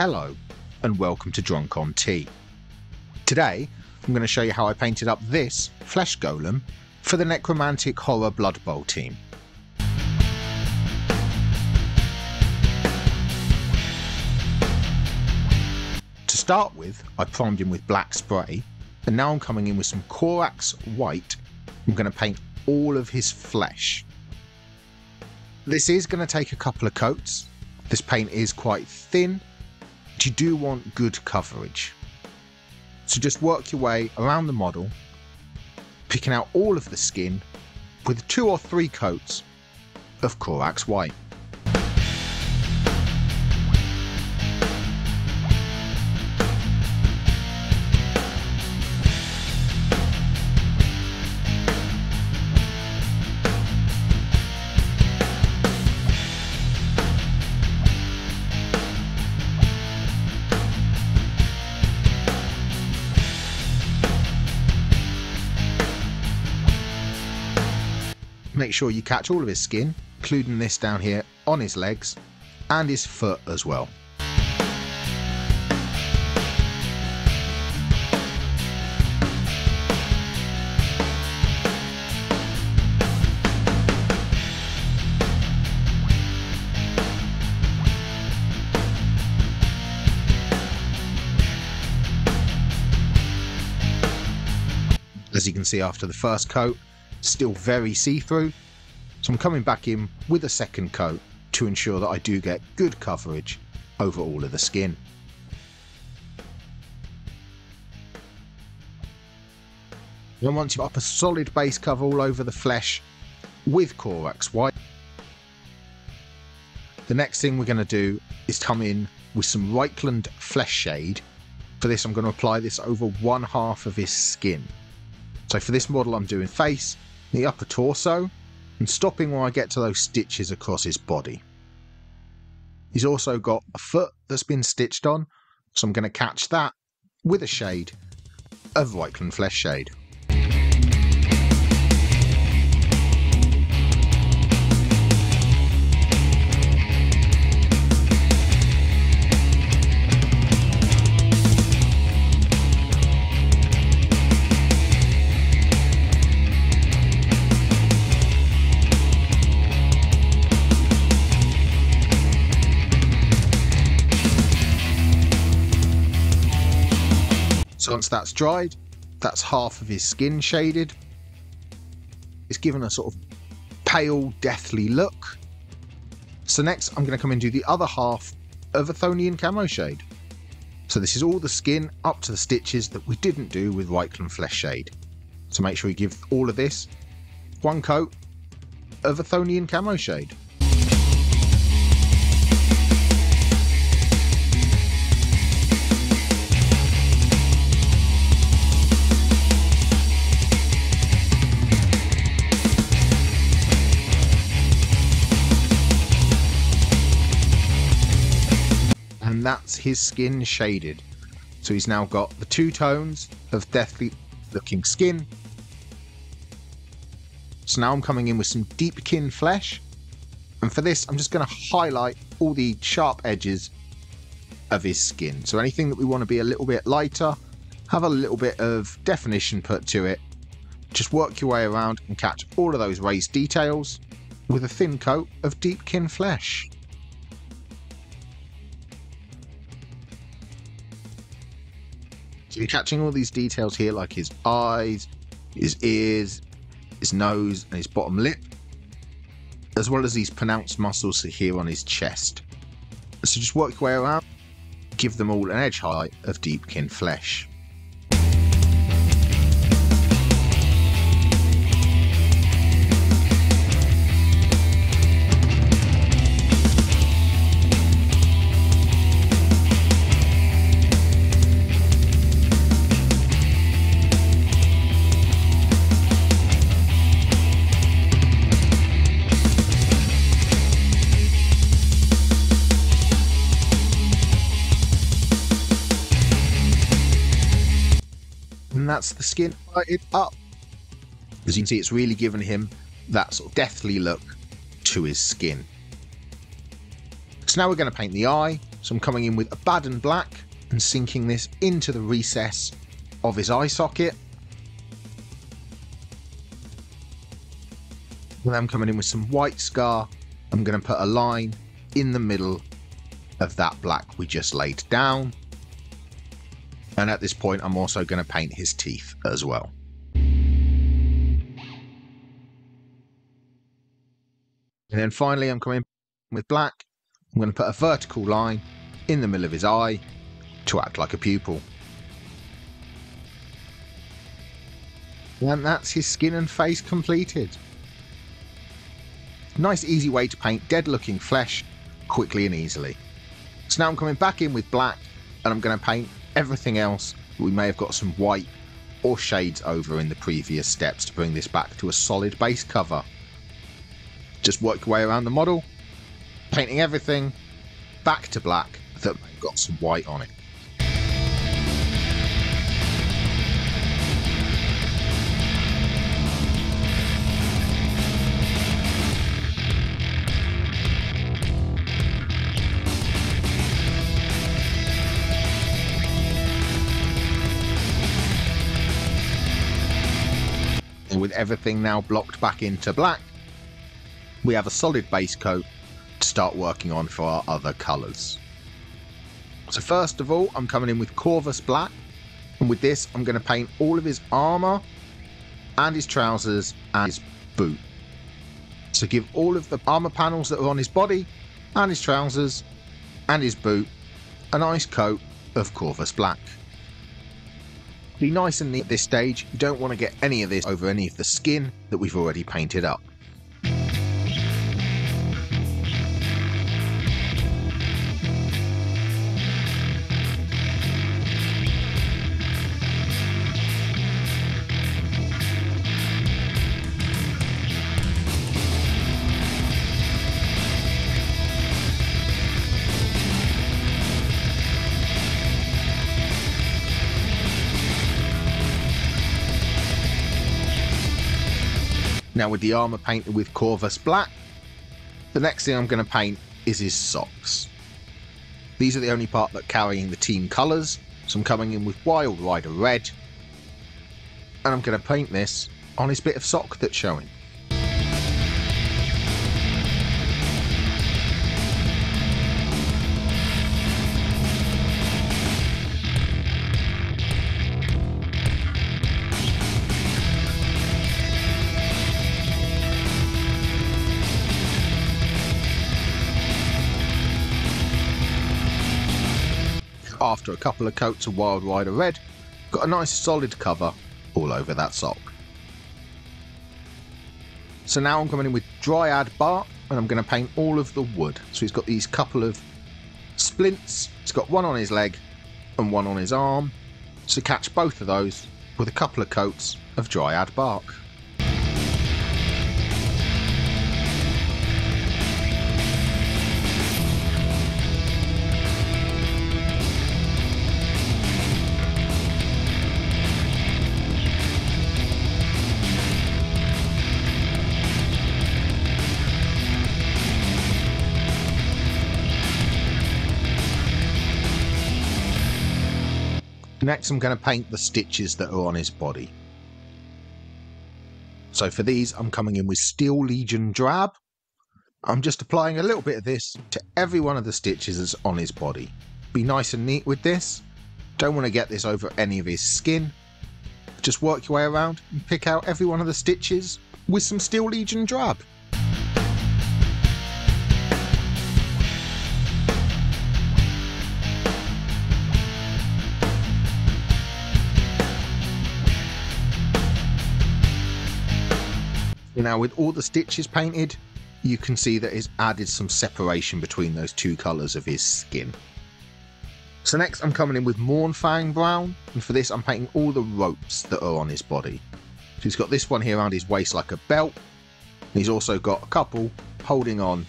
Hello, and welcome to Drunk on Tea. Today, I'm going to show you how I painted up this flesh golem for the Necromantic Horror Blood Bowl team. To start with, I primed him with black spray, and now I'm coming in with some Corax white. I'm going to paint all of his flesh. This is going to take a couple of coats. This paint is quite thin, but you do want good coverage. So just work your way around the model, picking out all of the skin with two or three coats of Corax white. Make sure you catch all of his skin, including this down here on his legs and his foot as well. As you can see after the first coat, still very see-through. So I'm coming back in with a second coat to ensure that I do get good coverage over all of the skin. Then once you've got a solid base cover all over the flesh with Corax White, the next thing we're going to do is come in with some Reikland Flesh Shade. For this I'm going to apply this over one half of his skin. So for this model I'm doing face, the upper torso, and stopping when I get to those stitches across his body. He's also got a foot that's been stitched on, so I'm going to catch that with a shade of Reikland Flesh Shade. Once that's dried, that's half of his skin shaded. It's given a sort of pale, deathly look. So next I'm going to come and do the other half of Athonian Camoshade. So this is all the skin up to the stitches that we didn't do with Reikland Flesh Shade. So make sure you give all of this one coat of Athonian Camoshade. That's his skin shaded. So he's now got the two tones of deathly looking skin. So now I'm coming in with some deepkin flesh. And for this, I'm just going to highlight all the sharp edges of his skin. So anything that we want to be a little bit lighter, have a little bit of definition put to it. Just work your way around and catch all of those raised details with a thin coat of deepkin flesh. You're catching all these details here, like his eyes, his ears, his nose, and his bottom lip, as well as these pronounced muscles here on his chest. So just work your way around, give them all an edge highlight of deep deepkin flesh. That's the skin lighted up. As you can see, it's really given him that sort of deathly look to his skin. So now we're going to paint the eye. So I'm coming in with Abaddon Black and sinking this into the recess of his eye socket. And I'm coming in with some white scar. I'm going to put a line in the middle of that black we just laid down. And at this point, I'm also going to paint his teeth as well. And then finally, I'm coming with black. I'm going to put a vertical line in the middle of his eye to act like a pupil. And that's his skin and face completed. Nice easy way to paint dead looking flesh quickly and easily. So now I'm coming back in with black and I'm going to paint everything else we may have got some white or shades over in the previous steps to bring this back to a solid base cover. Just work your way around the model, painting everything back to black that got some white on it. With everything now blocked back into black, we have a solid base coat to start working on for our other colours. So first of all, I'm coming in with Corvus Black, and with this I'm going to paint all of his armour and his trousers and his boot. So give all of the armour panels that are on his body and his trousers and his boot a nice coat of Corvus Black. Be nice and neat at this stage, you don't want to get any of this over any of the skin that we've already painted up. Now with the armour painted with Corvus Black, the next thing I'm going to paint is his socks. These are the only part that carrying the team colours, so I'm coming in with Wild Rider Red, and I'm going to paint this on his bit of sock that's showing. After a couple of coats of Wild Rider Red, got a nice solid cover all over that sock. So now I'm coming in with Dryad Bark and I'm going to paint all of the wood. So he's got these couple of splints, he's got one on his leg and one on his arm. So catch both of those with a couple of coats of Dryad Bark. Next I'm going to paint the stitches that are on his body. So for these I'm coming in with Steel Legion Drab. I'm just applying a little bit of this to every one of the stitches that's on his body. Be nice and neat with this. Don't want to get this over any of his skin. Just work your way around and pick out every one of the stitches with some Steel Legion Drab. Now with all the stitches painted, you can see that it's added some separation between those two colours of his skin. So next I'm coming in with Mournfang Brown, and for this I'm painting all the ropes that are on his body. So he's got this one here around his waist like a belt, and he's also got a couple holding on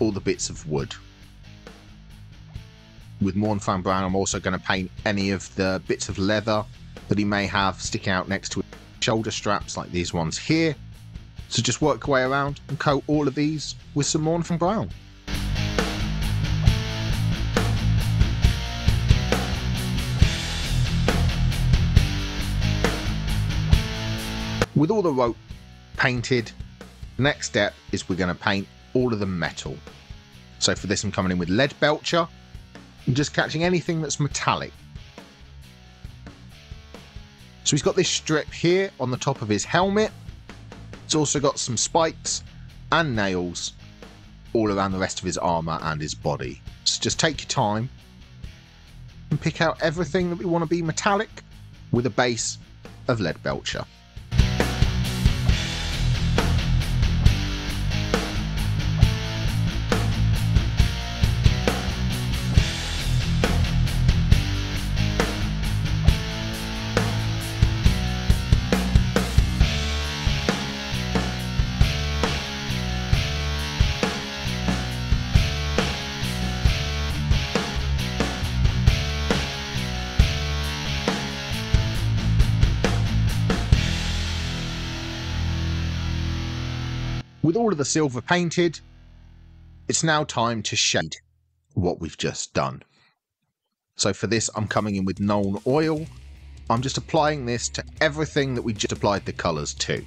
all the bits of wood. With Mournfang Brown I'm also going to paint any of the bits of leather that he may have sticking out next to his shoulder straps like these ones here, so just work your way around and coat all of these with some Mournfang Brown. With all the rope painted, next step is we're going to paint all of the metal. So for this I'm coming in with Leadbelcher and just catching anything that's metallic. So he's got this strip here on the top of his helmet also got some spikes and nails all around the rest of his armour and his body. So just take your time and pick out everything that we want to be metallic with a base of Leadbelcher. With all of the silver painted, it's now time to shade what we've just done. So for this, I'm coming in with Nuln Oil. I'm just applying this to everything that we just applied the colours to.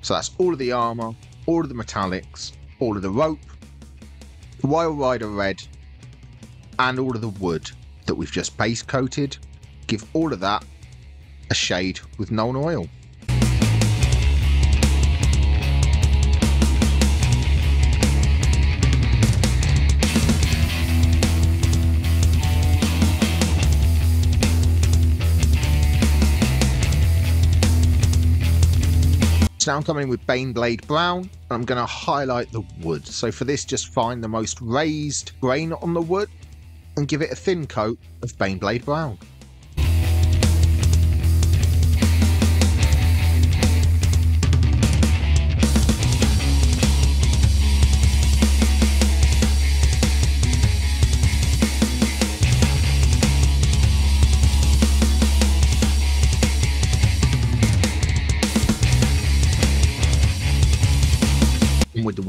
So that's all of the armour, all of the metallics, all of the rope, the Wild Rider Red, and all of the wood that we've just base coated. Give all of that a shade with Nuln Oil. So now I'm coming in with Baneblade Brown, and I'm going to highlight the wood. So for this, just find the most raised grain on the wood and give it a thin coat of Baneblade Brown.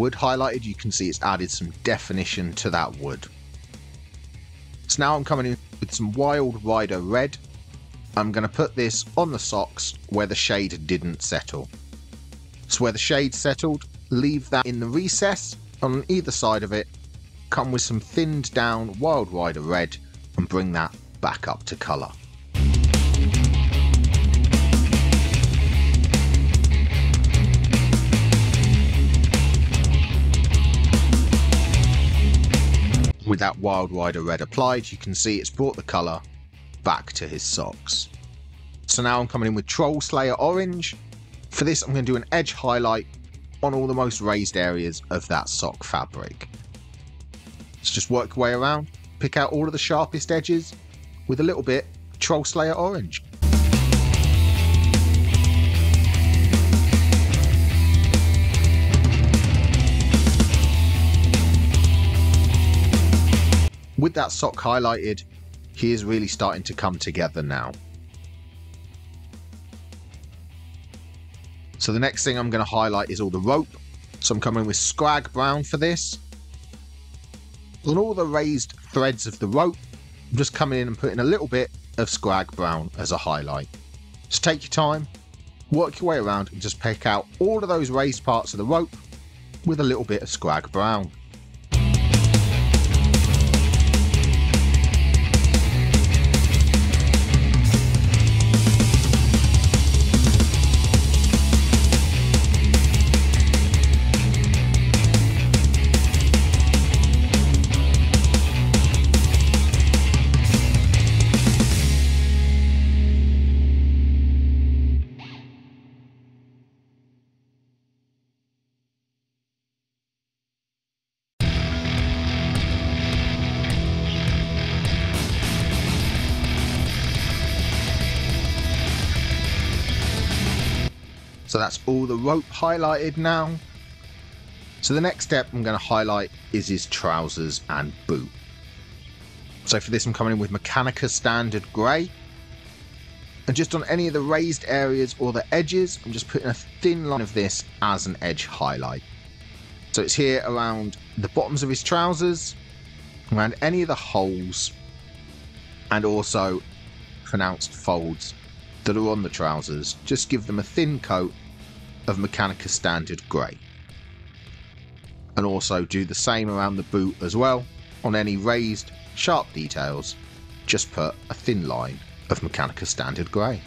Wood highlighted, you can see it's added some definition to that wood. So now I'm coming in with some Wild Rider Red. I'm going to put this on the socks where the shade didn't settle. So where the shade settled, leave that in the recess on either side of it, come with some thinned down Wild Rider Red and bring that back up to colour. With that Wild Rider Red applied, you can see it's brought the colour back to his socks. So now I'm coming in with Troll Slayer Orange. For this, I'm going to do an edge highlight on all the most raised areas of that sock fabric. So just work your way around, pick out all of the sharpest edges with a little bit Troll Slayer Orange. With that sock highlighted, he is really starting to come together now. So the next thing I'm going to highlight is all the rope. So I'm coming with Scrag Brown for this. On all the raised threads of the rope, I'm just coming in and putting a little bit of Scrag Brown as a highlight. Just take your time, work your way around and just pick out all of those raised parts of the rope with a little bit of Scrag Brown. So that's all the rope highlighted now. So the next step I'm going to highlight is his trousers and boot. So for this I'm coming in with Mechanicus Standard Grey. And just on any of the raised areas or the edges, I'm just putting a thin line of this as an edge highlight. So it's here around the bottoms of his trousers, around any of the holes, and also pronounced folds that are on the trousers, just give them a thin coat of Mechanicus Standard Grey. And also do the same around the boot as well. On any raised, sharp details, just put a thin line of Mechanicus Standard Grey.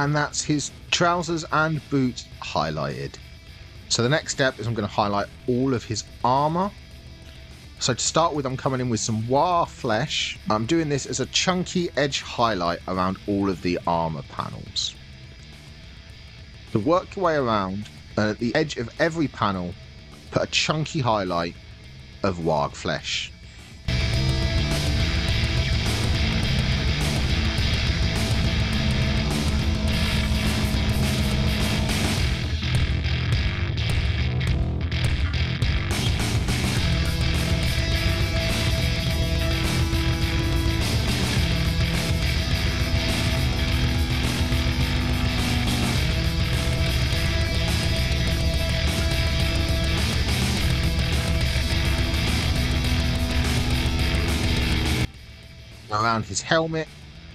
And that's his trousers and boots highlighted. So the next step is I'm going to highlight all of his armor. So to start with, I'm coming in with some Waaagh Flesh. I'm doing this as a chunky edge highlight around all of the armor panels. To work your way around, and at the edge of every panel, put a chunky highlight of Waaagh Flesh. Around his helmet,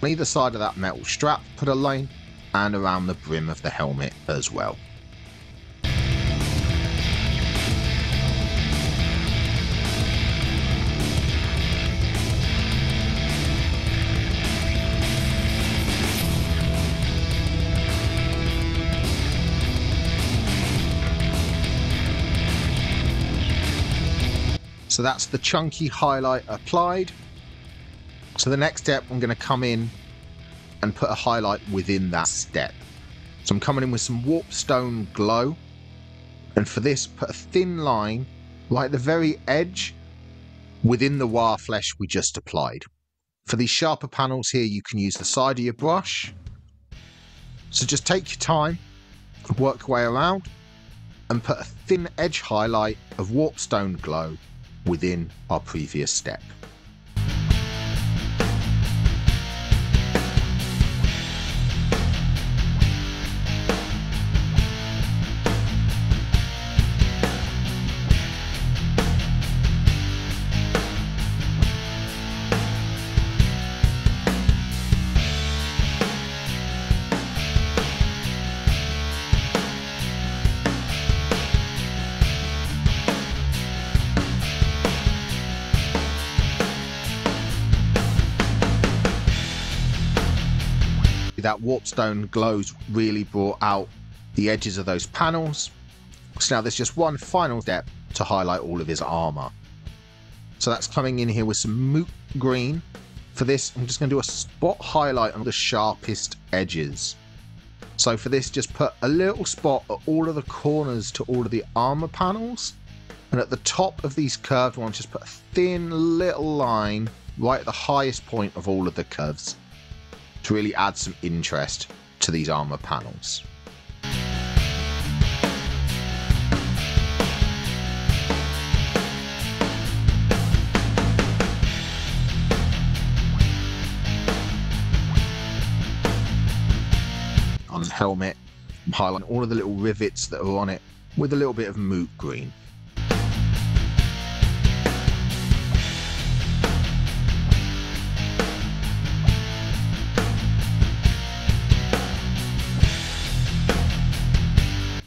on either side of that metal strap, put a line, and around the brim of the helmet as well. So that's the chunky highlight applied. So the next step, I'm going to come in and put a highlight within that step. So I'm coming in with some warpstone glow. And for this, put a thin line at the very edge within the Waaagh flesh we just applied. For these sharper panels here, you can use the side of your brush. So just take your time, work your way around, and put a thin edge highlight of warpstone glow within our previous step. Warpstone glows really brought out the edges of those panels. So now there's just one final step to highlight all of his armor. So that's coming in here with some moot green. For this, I'm just going to do a spot highlight on the sharpest edges. So for this, just put a little spot at all of the corners to all of the armor panels. And at the top of these curved ones, just put a thin little line right at the highest point of all of the curves to really add some interest to these armor panels. On the helmet, I'm highlighting all of the little rivets that are on it with a little bit of moot green.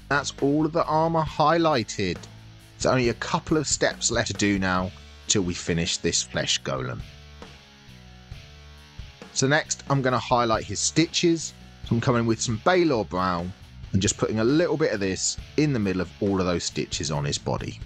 That's all of the armor highlighted. There's only a couple of steps left to do now till we finish this flesh golem. So next I'm going to highlight his stitches. So I'm coming with some Balor Brown and just putting a little bit of this in the middle of all of those stitches on his body.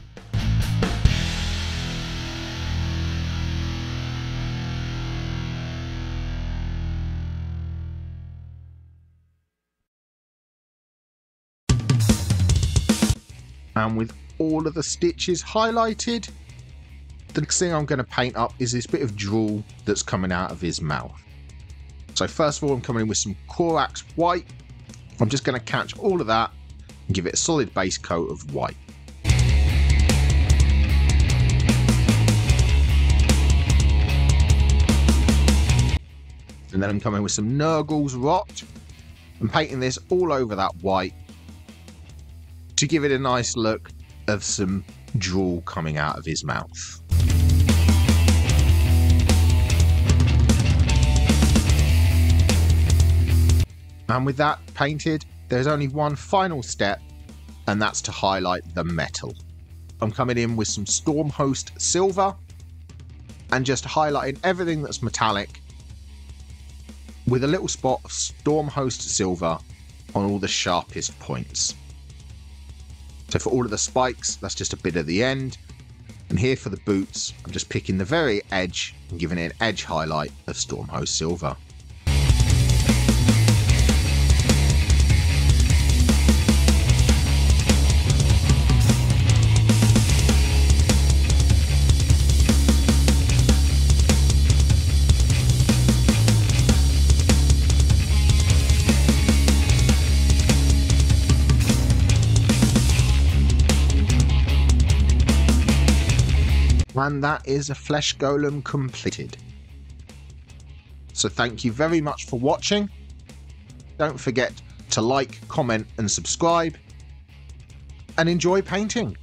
And with all of the stitches highlighted, the next thing I'm going to paint up is this bit of drool that's coming out of his mouth. So first of all, I'm coming in with some Corax white. I'm just going to catch all of that and give it a solid base coat of white. And then I'm coming with some Nurgle's Rot and painting this all over that white to give it a nice look of some drool coming out of his mouth. And with that painted, there's only one final step, and that's to highlight the metal. I'm coming in with some Stormhost Silver and just highlighting everything that's metallic with a little spot of Stormhost Silver on all the sharpest points. So for all of the spikes, that's just a bit at the end. And here for the boots, I'm just picking the very edge and giving it an edge highlight of Stormhost Silver. And that is a flesh golem completed. So thank you very much for watching. Don't forget to like, comment and subscribe. And enjoy painting.